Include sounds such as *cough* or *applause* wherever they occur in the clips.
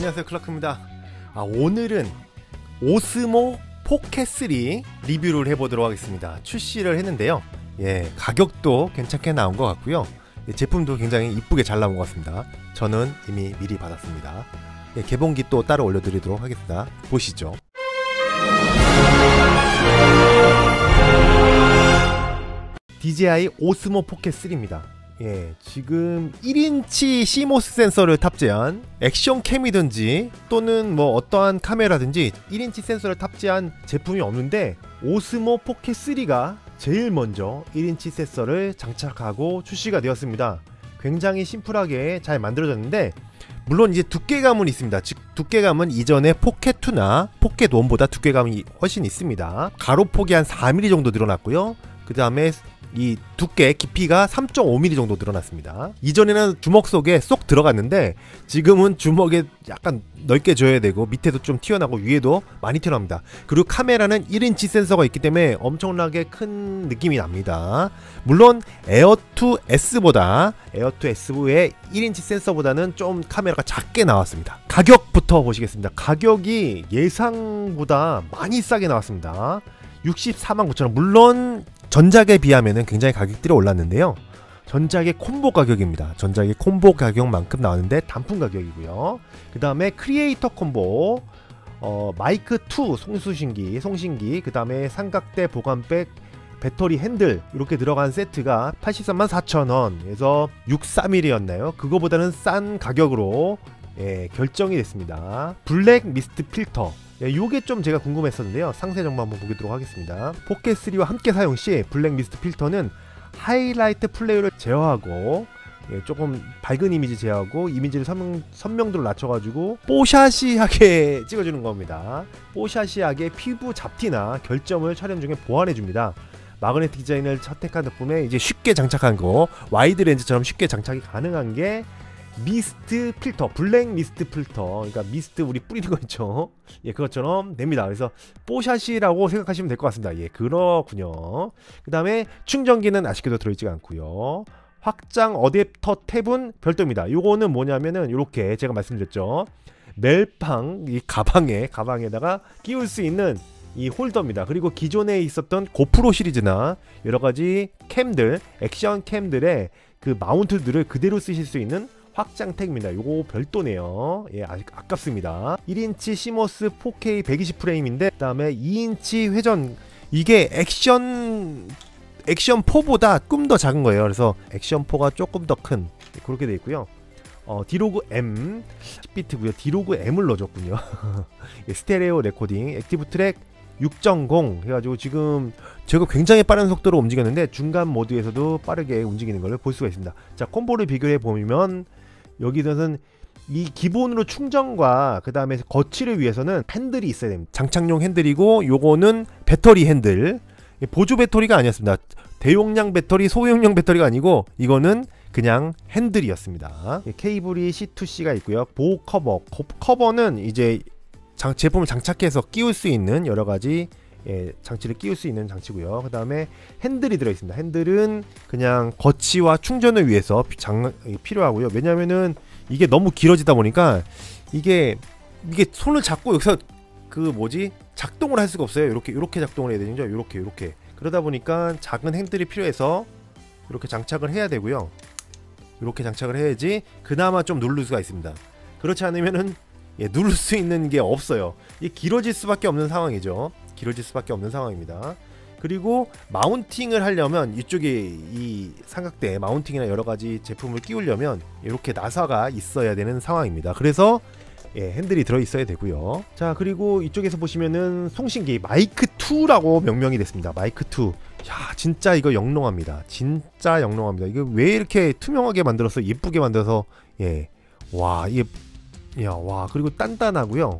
안녕하세요 클라크입니다. 아, 오늘은 Osmo Pocket3 리뷰를 해보도록 하겠습니다. 출시를 했는데요. 예 가격도 괜찮게 나온 것 같고요. 예, 제품도 굉장히 이쁘게 잘 나온 것 같습니다. 저는 이미 미리 받았습니다. 예, 개봉기 또 따로 올려드리도록 하겠습니다. 보시죠. DJI Osmo Pocket 3입니다. 예, 지금 1인치 CMOS 센서를 탑재한 action cam이든지 또는 뭐 어떠한 카메라든지 1인치 센서를 탑재한 제품이 없는데 Osmo Pocket 3가 제일 먼저 1인치 센서를 장착하고 출시가 되었습니다. 굉장히 심플하게 잘 만들어졌는데 물론 이제 두께감은 있습니다. 즉 두께감은 이전에 Pocket 2나 Pocket 1보다 두께감이 훨씬 있습니다. 가로폭이 한 4mm 정도 늘어났고요. 그 다음에 이 두께 깊이가 3.5mm 정도 늘어났습니다. 이전에는 주먹 속에 쏙 들어갔는데 지금은 주먹에 약간 넓게 줘야 되고 밑에도 좀 튀어나고 위에도 많이 튀어나옵니다. 그리고 카메라는 1인치 센서가 있기 때문에 엄청나게 큰 느낌이 납니다. 물론 에어2 S보다 에어2 S의 1인치 센서보다는 좀 카메라가 작게 나왔습니다. 가격부터 보시겠습니다. 가격이 예상보다 많이 싸게 나왔습니다. 64만 9천원 물론 전작에 비하면 굉장히 가격들이 올랐는데요. 전작의 콤보 가격입니다. 전작의 콤보 가격만큼 나왔는데 단품 가격이고요. 그 다음에 creator combo, 어, 마이크 2 송수신기, 송신기, 그 다음에 삼각대 보관백, 배터리 핸들 이렇게 들어간 세트가 83만 4천원 에서 63일이었나요? 그거보다는 싼 가격으로 예, 결정이 됐습니다. black mist 필터 예, 요게 좀 제가 궁금했었는데요. 상세 정보 한번 보도록 하겠습니다. Pocket 3와 함께 사용 시 black mist 필터는 하이라이트 flare를 제어하고 예, 조금 밝은 이미지 제어하고 이미지를 선명, 선명도를 낮춰가지고 뽀샤시하게 *laughs* 찍어주는 겁니다. 뽀샤시하게 피부 잡티나 결점을 촬영 중에 보완해줍니다. magnetic 디자인을 선택한 덕분에 이제 쉽게 장착한 거 wide 렌즈처럼 쉽게 장착이 가능한 게 미스트 필터, black mist 필터. 그러니까 미스트 우리 뿌리는 거 있죠. *laughs* 예, 그것처럼 됩니다. 그래서 뽀샵이라고 생각하시면 될 것 같습니다. 예, 그렇군요. 그 다음에 충전기는 아쉽게도 들어있지가 않고요. 확장 어댑터 탭은 별도입니다. 요거는 뭐냐면은 이렇게 제가 말씀드렸죠. 멜빵 이 가방에 가방에다가 끼울 수 있는 이 holder입니다. 그리고 기존에 있었던 GoPro 시리즈나 여러 가지 cam들, action cam들의 그 mount들을 그대로 쓰실 수 있는 확장 택입니다. 요거 별도네요. 예, 아직 아깝습니다. 1인치 CMOS 4K 120 프레임인데 그다음에 2인치 회전 이게 Action Action 4보다 조금 더 작은 거예요. 그래서 액션 4가 조금 더 큰 그렇게 돼 있고요. 어, D-Log M 10비트고요. D-Log M을 넣어줬군요. *laughs* 예, 스테레오 레코딩, Active Track 6.0 해가지고 지금 제가 굉장히 빠른 속도로 움직였는데 중간 모드에서도 빠르게 움직이는 걸 볼 수가 있습니다. 자 콤보를 비교해 보면 여기서는 이 기본으로 충전과 그 다음에 거치를 위해서는 핸들이 있어야 됩니다. 장착용 핸들이고 요거는 배터리 핸들 보조 배터리가 아니었습니다. 대용량 배터리, 소용량 배터리가 아니고 이거는 그냥 핸들이었습니다. 케이블이 C2C가 있고요. 보호 커버, 커버는 이제 장, 제품을 장착해서 끼울 수 있는 여러 가지 예, 장치를 끼울 수 있는 장치고요. 그 다음에 핸들이 들어있습니다. 핸들은 그냥 거치와 충전을 위해서 장, 필요하고요. 왜냐면은 이게 너무 길어지다 보니까 이게 이게 손을 잡고 여기서 그 뭐지 작동을 할 수가 없어요. 이렇게 이렇게 작동을 해야 되죠. 이렇게 이렇게 그러다 보니까 작은 핸들이 필요해서 이렇게 장착을 해야 되고요. 이렇게 장착을 해야지 그나마 좀 누를 수가 있습니다. 그렇지 않으면은 예, 누를 수 있는 게 없어요. 이게 길어질 수밖에 없는 상황이죠. 길어질 수밖에 없는 상황입니다. 그리고 마운팅을 하려면 이쪽에 이 삼각대 마운팅이나 여러 가지 제품을 끼우려면 이렇게 나사가 있어야 되는 상황입니다. 그래서 예, 핸들이 들어 있어야 되고요. 자, 그리고 이쪽에서 보시면은 송신기 마이크 2라고 명명이 됐습니다. 마이크 2. 야, 진짜 이거 영롱합니다. 진짜 영롱합니다. 이거 왜 이렇게 투명하게 만들어서 예쁘게 만들어서 예. 와, 이게 야, 와, 그리고 단단하고요.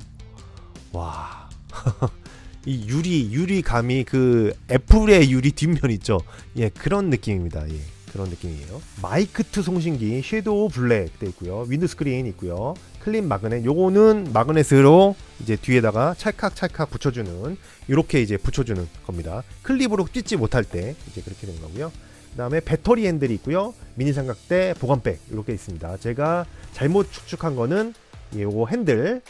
와. *laughs* 이 유리 유리감이 그 애플의 유리 뒷면 있죠. 예, 그런 느낌입니다. 예. 그런 느낌이에요. Mic two 송신기 shadow black 돼 있고요. wind screen 있고요. clip magnet 요거는 magnet으로 이제 뒤에다가 찰칵찰칵 붙여주는 이렇게 이제 붙여주는 겁니다. 클립으로 찢지 못할 때 이제 그렇게 되는 거고요. 그 다음에 배터리 핸들이 있고요. 미니 삼각대 보관백 이렇게 있습니다. 제가 잘못 축축한 거는 예, 요거 핸들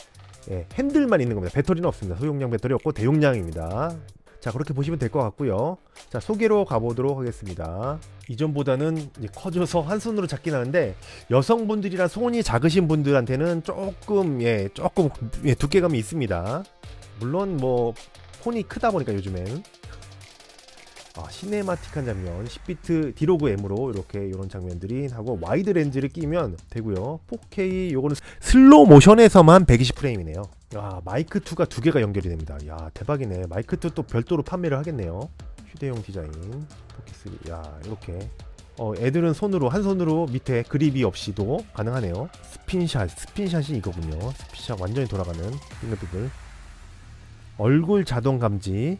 예, 핸들만 있는 겁니다. 배터리는 없습니다. 소용량 배터리 없고 대용량입니다. 자 그렇게 보시면 될 것 같고요. 자 소개로 가보도록 하겠습니다. 이전보다는 커져서 한 손으로 잡긴 하는데 여성분들이나 손이 작으신 분들한테는 조금 예 조금 예, 두께감이 있습니다. 물론 뭐 폰이 크다 보니까 요즘엔 아, cinematic한 장면 10비트 D-Log M으로 이렇게 이런 장면들이 하고 wide 렌즈를 끼면 되고요. 4K 요거는 슬로우 모션에서만 120프레임이네요. 야 마이크 2가 두 개가 연결이 됩니다. 야 대박이네. 마이크 2 또 별도로 판매를 하겠네요. 휴대용 디자인 포켓 3. 야 이렇게. 어 애들은 손으로 한 손으로 밑에 그립이 없이도 가능하네요. spin shot spin shot이 이거군요. spin shot 완전히 돌아가는 핑거들. 얼굴 자동 감지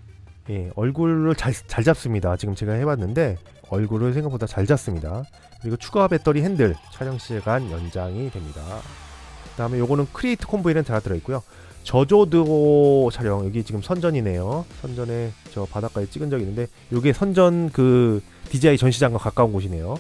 예, 얼굴을 잘, 잘 잡습니다. 지금 제가 해봤는데 얼굴을 생각보다 잘 잡습니다. 그리고 추가 배터리 핸들 촬영 시간 연장이 됩니다. 그 다음에 요거는 크리에이트 콤보에는 다 들어있고요. 저조도 촬영 여기 지금 선전이네요. 선전에 저 바닷가에 찍은 적이 있는데 요게 선전 그 DJI 전시장과 가까운 곳이네요.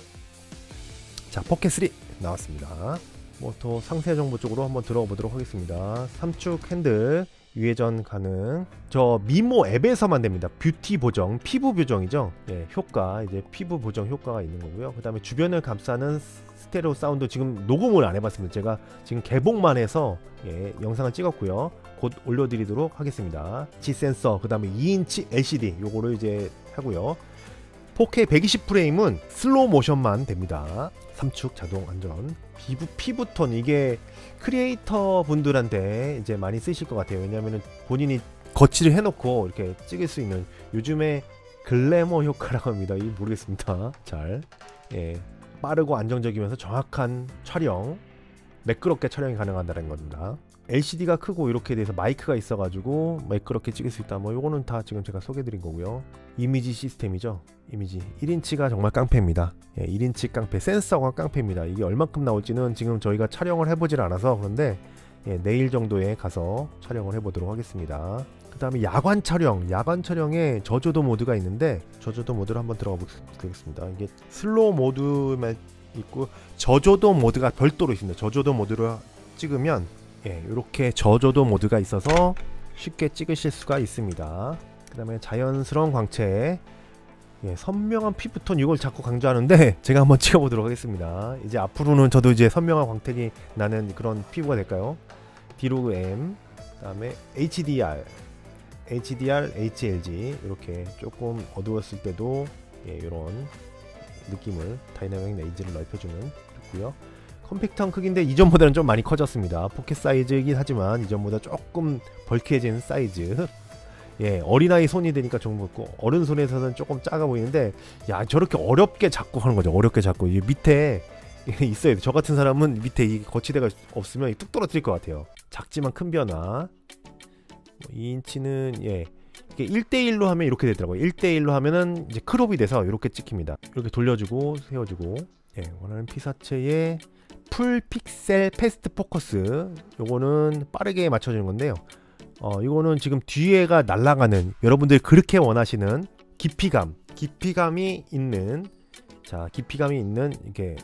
자 포켓 3 나왔습니다. 뭐 더 상세 정보 쪽으로 한번 들어가 보도록 하겠습니다. 삼축 핸들 유회전 가능. 저 미모 앱에서만 됩니다. 뷰티 보정, 피부 보정이죠. 예, 효과 이제 피부 보정 효과가 있는 거고요. 그 다음에 주변을 감싸는 스테레오 사운드 지금 녹음을 안 해봤습니다. 제가 지금 개봉만 해서 예, 영상을 찍었고요. 곧 올려드리도록 하겠습니다. G 센서, 그 다음에 2인치 LCD 요거를 이제 하고요. 4K 120프레임은 슬로우 모션만 됩니다. 3축 자동 안전. 피부 피부톤 이게 크리에이터 분들한테 이제 많이 쓰실 것 같아요. 왜냐하면 본인이 거치를 해놓고 이렇게 찍을 수 있는 요즘에 글래머 효과라고 합니다. 이 모르겠습니다. 잘 예, 빠르고 안정적이면서 정확한 촬영, 매끄럽게 촬영이 가능하다는 겁니다. LCD가 크고 이렇게 돼서 마이크가 있어가지고 매끄럽게 찍을 수 있다. 뭐 요거는 다 지금 제가 소개드린 거고요. 이미지 시스템이죠. 이미지 1인치가 정말 깡패입니다. 예, 1인치 깡패 센서가 깡패입니다. 이게 얼만큼 나올지는 지금 저희가 촬영을 해보질 않아서 그런데 예, 내일 정도에 가서 촬영을 해보도록 하겠습니다. 그 다음에 야간 촬영, 야간 촬영에 저조도 모드가 있는데 저조도 모드를 한번 들어가 보겠습니다. 이게 슬로우 모드만 있고 저조도 모드가 별도로 있습니다. 저조도 모드를 찍으면 예, 이렇게 저조도 모드가 있어서 쉽게 찍으실 수가 있습니다. 그 다음에 자연스러운 광채 예, 선명한 피부톤 이걸 자꾸 강조하는데 *laughs* 제가 한번 찍어보도록 하겠습니다. 이제 앞으로는 저도 이제 선명한 광택이 나는 그런 피부가 될까요? D-Log M 그 다음에 HDR HDR, HLG 이렇게 조금 어두웠을 때도 예, 이런 느낌을 dynamic range를 넓혀주면 좋고요. 컴팩트한 크기인데 이전보다는 좀 많이 커졌습니다. 포켓 사이즈이긴 하지만 이전보다 조금 벌크해진 사이즈. 예, 어린아이 손이 되니까 좀 묻고 어른 손에서는 조금 작아 보이는데 야 저렇게 어렵게 잡고 하는 거죠. 어렵게 잡고 이 밑에 *laughs* 있어야 돼. 저 같은 사람은 밑에 이 거치대가 없으면 뚝 떨어뜨릴 것 같아요. 작지만 큰 변화. 2인치는 뭐 예. 이게 1대1로 하면 이렇게 되더라고요. 1대1로 하면은 이제 크롭이 돼서 이렇게 찍힙니다. 이렇게 돌려주고 세워주고 예, 원하는 피사체에 full pixel fast focus. 요거는 빠르게 맞춰주는 건데요. 어 이거는 지금 뒤에가 날아가는 여러분들이 그렇게 원하시는 깊이감 깊이감이 있는 자 깊이감이 있는 이게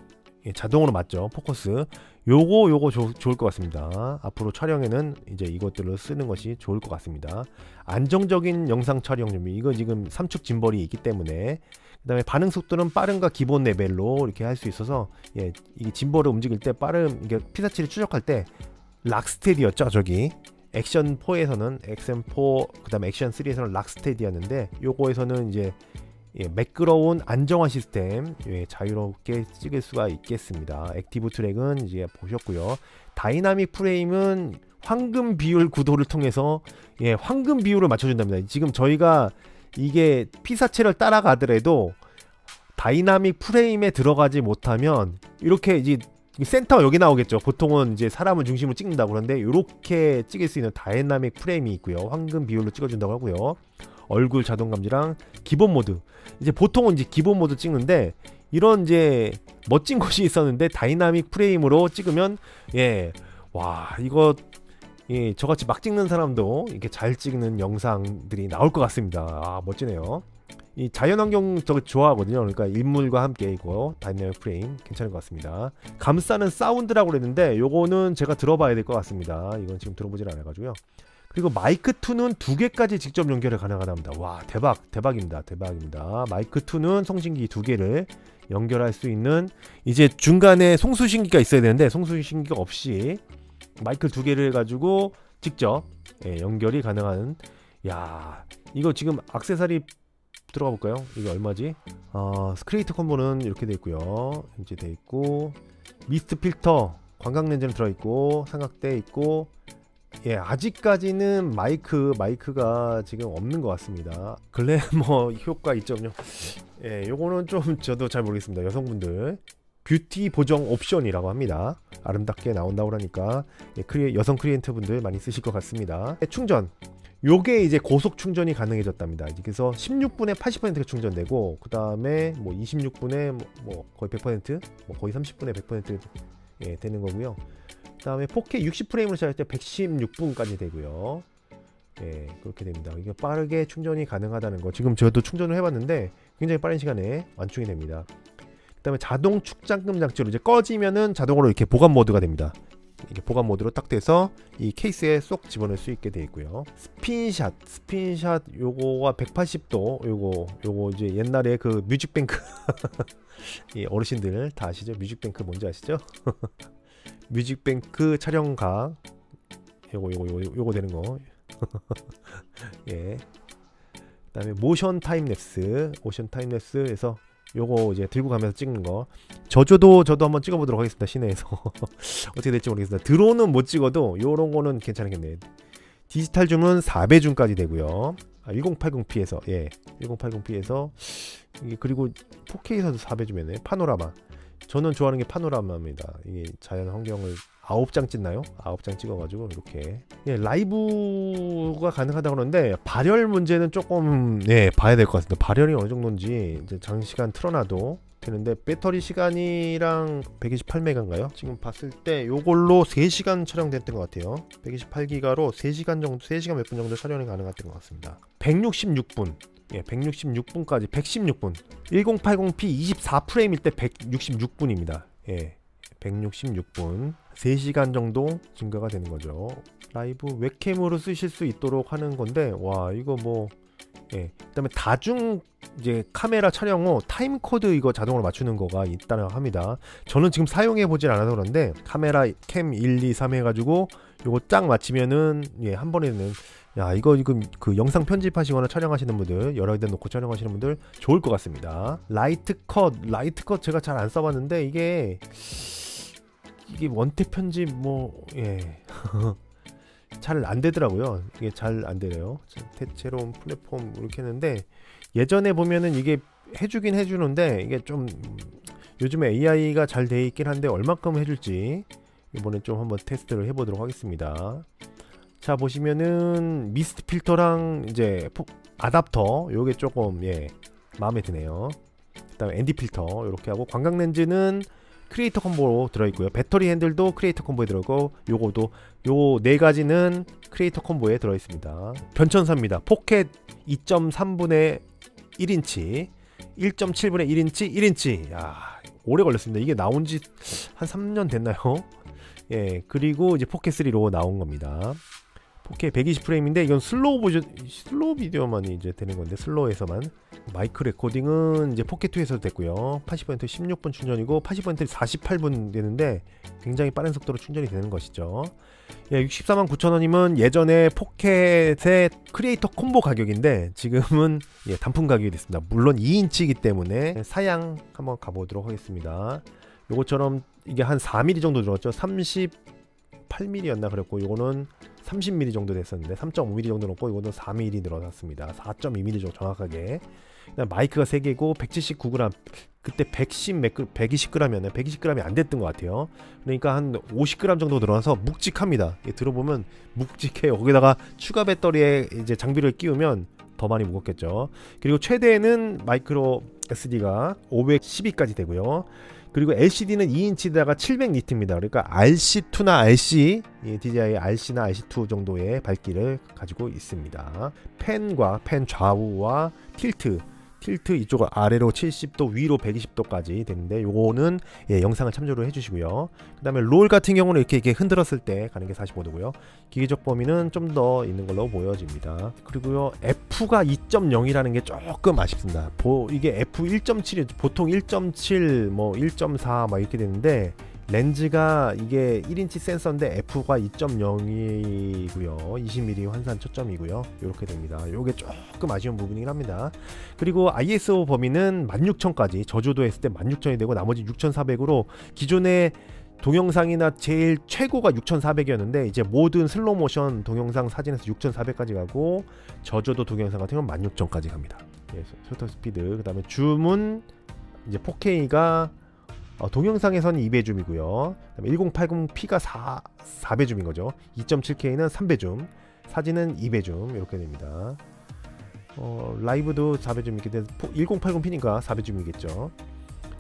자동으로 맞죠? 포커스 요거 요거 조, 좋을 것 같습니다. 앞으로 촬영에는 이제 이것들을 쓰는 것이 좋을 것 같습니다. 안정적인 영상 촬영 준비. 이거 지금 삼축 gimbal이 있기 때문에. 그 다음에 반응 속도는 빠른과 기본 레벨로 이렇게 할 수 있어서 예, 이게 gimbal을 움직일 때 빠른 이게 피사체를 추적할 때 RockSteady였죠 저기. 액션 4에서는 액션 4 그 다음에 액션 3에서는 RockSteady였는데 요거에서는 이제 예, 매끄러운 안정화 시스템 예, 자유롭게 찍을 수가 있겠습니다. Active Track은 이제 보셨고요. dynamic frame은 황금 비율 구도를 통해서 예, 황금 비율을 맞춰준답니다. 지금 저희가 이게 피사체를 따라가더라도 dynamic frame에 들어가지 못하면 이렇게 이제 센터 여기 나오겠죠. 보통은 이제 사람을 중심으로 찍는다 그런데 이렇게 찍을 수 있는 dynamic frame이 있고요. 황금 비율로 찍어준다고 하고요. 얼굴 자동 감지랑 기본 모드. 이제 보통은 이제 기본 모드 찍는데 이런 이제 멋진 *laughs* 것이 있었는데 dynamic frame으로 찍으면 예. 와, 이거 예, 저같이 막 찍는 사람도 이렇게 잘 찍는 영상들이 나올 것 같습니다. 아, 멋지네요. 이 자연환경 저거 좋아하거든요. 그러니까 인물과 함께 이거 다이내믹 프레임 괜찮은 것 같습니다. 감싸는 사운드라고 그랬는데 요거는 제가 들어봐야 될 것 같습니다. 이건 지금 들어보질 않아가지고요. 그리고 마이크 2는 두 개까지 직접 연결이 가능하답니다. 와 대박 대박입니다 대박입니다. 마이크 2는 송신기 두 개를 연결할 수 있는 이제 중간에 송수신기가 있어야 되는데 송수신기가 없이 마이크 두 개를 가지고 직접 예, 연결이 가능한 야 이거 지금 악세사리 들어가 볼까요? 이게 얼마지? 어, 스크레이트 콤보는 이렇게 돼 있고요. 이제 돼 있고 미스트 필터 광각 렌즈는 들어 있고 삼각대 있고 예, 아직까지는 마이크, 마이크가 지금 없는 것 같습니다. 글래머 *laughs* 효과 있점요. 예, 요거는 좀 저도 잘 모르겠습니다. 여성분들 뷰티 보정 옵션이라고 합니다. 아름답게 나온다고 하니까 예, 크리에, 여성 크리에이터 분들 많이 쓰실 것 같습니다. 예, 충전. 요게 이제 고속 충전이 가능해졌답니다. 그래서 16분에 80%가 충전되고 그 다음에 뭐 26분에 뭐, 뭐 거의 100%, 뭐 거의 30분에 100% 예, 되는 거고요. 다음에 4K 60프레임으로 시작할 때 116분까지 되고요. 예, 그렇게 됩니다. 이게 빠르게 충전이 가능하다는 거. 지금 저도 충전을 해봤는데 굉장히 빠른 시간에 완충이 됩니다. 그 다음에 자동 축 잠금 장치로 이제 꺼지면은 자동으로 이렇게 보관 모드가 됩니다. 이게 보관 모드로 딱 돼서 이 케이스에 쏙 집어넣을 수 있게 되어 있고요. spin shot, spin shot 요거가 180도 요거 요거 이제 옛날에 그 뮤직뱅크 *laughs* 이 어르신들 다 아시죠? 뮤직뱅크 뭔지 아시죠? *laughs* 뮤직뱅크 촬영각 요거 요거 요거 요거 되는 거. *laughs* 예. 그다음에 motion timelapse, motion timelapse에서 요거 이제 들고 가면서 찍는 거. 저조도 저도 한번 찍어보도록 하겠습니다. 시내에서 *laughs* 어떻게 될지 모르겠습니다. 드론은 못 찍어도 요런 거는 괜찮겠네. 디지털 줌은 4배 줌까지 되고요. 아, 1080p에서 예, 1080p에서 그리고 4K에서도 4배 줌이네. 파노라마. 저는 좋아하는 게 파노라마입니다. 이게 자연 환경을 아홉 장 찍나요? 아홉 장 찍어가지고 이렇게 예, 라이브가 가능하다 그러는데 발열 문제는 조금 예 봐야 될 것 같습니다. 발열이 어느 정도인지 이제 장시간 틀어놔도 되는데 배터리 시간이랑 128메가인가요? 지금 봤을 때 요걸로 3시간 촬영됐던 것 같아요. 128기가로 3시간 정도, 3시간 몇 분 정도 촬영이 가능했던 것 같습니다. 166분 예, 166분까지 116분. 1080p 24프레임일 때 166분입니다. 예, 166분. 3시간 정도 증가가 되는 거죠. 라이브 웹캠으로 쓰실 수 있도록 하는 건데 와 이거 뭐 예, 그다음에 다중 이제 카메라 촬영 후 time code 이거 자동으로 맞추는 거가 있다고 합니다. 저는 지금 사용해 보진 않아서 그런데 카메라 캠 1, 2, 3 해가지고 요거 쫙 맞추면은 예, 한 번에는 야 이거 지금 그 영상 편집하시거나 촬영하시는 분들 여러 대 놓고 촬영하시는 분들 좋을 것 같습니다. LightCut, LightCut 제가 잘 안 써봤는데 이게 이게 원탭 편집 뭐 예. *laughs* 잘 안 되더라고요. 이게 잘 안 되네요. 새로운 플랫폼 이렇게 했는데 예전에 보면은 이게 해주긴 해주는데 이게 좀 요즘에 AI가 잘 돼 있긴 한데 얼마큼 해줄지 이번에 좀 한번 테스트를 해보도록 하겠습니다. 자 보시면은 미스트 필터랑 이제 아답터 요게 조금 예 마음에 드네요. 그 다음에 ND 필터 이렇게 하고 광각 렌즈는 크리에이터 콤보로 들어있고요. 배터리 핸들도 크리에이터 콤보에 들어있고 요거도 요 네 가지는 크리에이터 콤보에 들어있습니다. 변천사입니다. 포켓 2.3분의 1인치 1.7분의 1인치 1인치 야 오래 걸렸습니다. 이게 나온 지 한 3년 됐나요? *laughs* 예 그리고 이제 포켓 3로 나온 겁니다. 4K 120프레임인데 이건 슬로우 버전 슬로우 비디오만 이제 되는 건데 슬로우에서만. 마이크 레코딩은 이제 4K2에서도 됐고요. 80% 16분 충전이고 80% 48분 되는데 굉장히 빠른 속도로 충전이 되는 것이죠. 예, 64만 9천원이면 예전에 포켓의 크리에이터 콤보 가격인데 지금은 예, 단품 가격이 됐습니다. 물론 2인치이기 때문에 사양 한번 가보도록 하겠습니다. 요것처럼 이게 한 4mm 정도 들었죠 38mm였나 그랬고 요거는 30mm 정도 됐었는데 3.5mm 정도 넣고 이거는 4mm 늘어났습니다. 4.2mm 정도 정확하게. 마이크가 3개고 179g 그때 110 120g이었나요? 120g이 안 됐던 것 같아요. 그러니까 한 50g 정도 늘어나서 묵직합니다. 들어보면 묵직해요. 거기다가 추가 배터리에 이제 장비를 끼우면 더 많이 무겁겠죠. 그리고 최대는 마이크로 SD가 512까지 되고요. 그리고 LCD는 2인치다가 700니트입니다. 그러니까 RC2나 RC, DJI RC나 RC2 정도의 밝기를 가지고 있습니다. 펜과 펜 좌우와 틸트, 틸트 이쪽을 아래로 70도 위로 120도까지 되는데 요거는 예, 영상을 참조를 해주시고요. 그 다음에 롤 같은 경우는 이렇게, 이렇게 흔들었을 때 가는 게 45도고요. 기계적 범위는 좀 더 있는 걸로 보여집니다. 그리고요 F가 2.0이라는 게 조금 아쉽습니다. 보, 이게 F 1.7이 보통 1.7 뭐 1.4 막 이렇게 되는데 렌즈가 이게 1인치 센서인데 F가 2.0이고요. 20mm 환산 초점이고요. 이렇게 됩니다. 이게 조금 아쉬운 부분이긴 합니다. 그리고 ISO 범위는 16,000까지 저조도 했을 때 16,000이 되고 나머지 6,400으로 기존의 동영상이나 제일 최고가 6400이었는데 이제 모든 슬로우 모션 동영상 사진에서 6400까지 가고 저조도 동영상 같은 건 16000까지 갑니다. 예, 셔터 스피드. 그 다음에 줌은 이제 4K가 어, 동영상에서는 2배 줌이고요. 1080p가 4, 4배 줌인 거죠. 2.7K는 3배 줌, 사진은 2배 줌 이렇게 됩니다. 어, 라이브도 4배 줌 이렇게 돼 1080p니까 4배 줌이겠죠.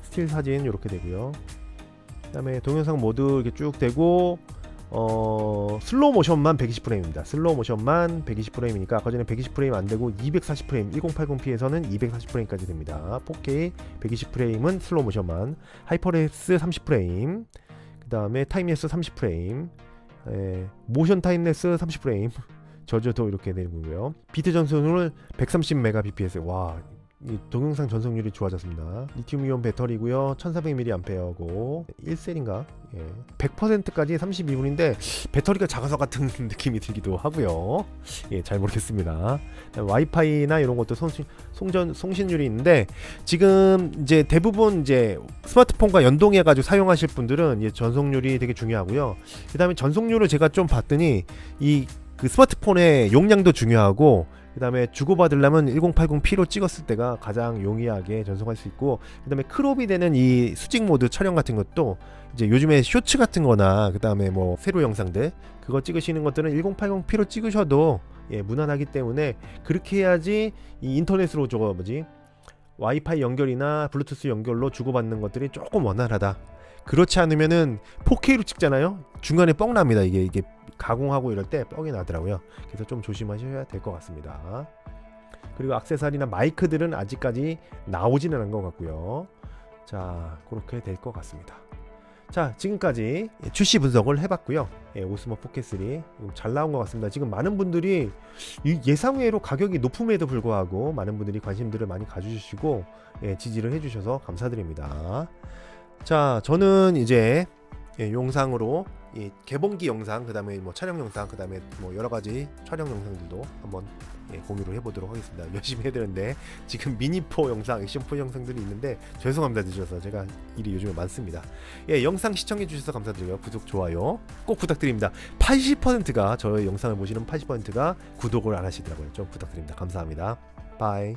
스틸 사진 이렇게 되고요. 그다음에 동영상 모드 이렇게 쭉 되고 어, 슬로우 모션만 120프레임입니다. 슬로우 모션만 120프레임이니까 아까 전에 120프레임 안 되고 240프레임 1080p에서는 240프레임까지 됩니다. 4K 120프레임은 슬로우 모션만 hyperlapse 30프레임 그 다음에 timelapse 30프레임 에, motion timelapse 30프레임 저조도 이렇게 되는 거고요. 비트 전송률 130mbps 와이 동영상 전송률이 좋아졌습니다. 리튬이온 배터리고요. 1400mAh고 1셀인가? 예. 100%까지 32분인데 배터리가 작아서 같은 *laughs* 느낌이 들기도 하고요. 예, 잘 모르겠습니다. 와이파이나 이런 것도 송신, 송전, 송신율이 있는데 지금 이제 대부분 이제 스마트폰과 연동해 가지고 사용하실 분들은 이 전송률이 되게 중요하고요. 그다음에 전송률을 제가 좀 봤더니 이 그 스마트폰의 용량도 중요하고 그 다음에 주고받으려면 1080p로 찍었을 때가 가장 용이하게 전송할 수 있고 그 다음에 크롭이 되는 이 수직 모드 촬영 같은 것도 이제 요즘에 쇼츠 같은 거나 그 다음에 뭐 세로 영상들 그거 찍으시는 것들은 1080p로 찍으셔도 예, 무난하기 때문에 그렇게 해야지 이 인터넷으로 저거 뭐지? 와이파이 연결이나 블루투스 연결로 주고받는 것들이 조금 원활하다. 그렇지 않으면은 4K로 찍잖아요? 중간에 뻥 납니다 이게. 이게 가공하고 이럴 때 뻥이 나더라고요. 그래서 좀 조심하셔야 될 것 같습니다. 그리고 악세사리나 마이크들은 아직까지 나오지는 않은 것 같고요. 자, 그렇게 될 것 같습니다. 자, 지금까지 출시 분석을 해봤고요. 예, 오스모 포켓3 잘 나온 것 같습니다. 지금 많은 분들이 예상외로 가격이 높음에도 불구하고 많은 분들이 관심들을 많이 가져주시고 예, 지지를 해주셔서 감사드립니다. 자, 저는 이제 예, 영상으로 이 개봉기 영상 그 다음에 뭐 촬영 영상 그 다음에 뭐 여러 가지 촬영 영상들도 한번 예, 공유를 해보도록 하겠습니다. *laughs* 열심히 해드렸는데 지금 미니포 영상, 액션포 영상들이 있는데 죄송합니다 늦어서 제가 일이 요즘에 많습니다. 예, 영상 시청해 주셔서 감사드려요. 구독, 좋아요 꼭 부탁드립니다. 80%가 저의 영상을 보시는 80%가 구독을 안 하시더라고요. 좀 부탁드립니다. 감사합니다. 바이.